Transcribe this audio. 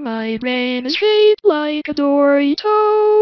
My brain is shaped like a Dorito.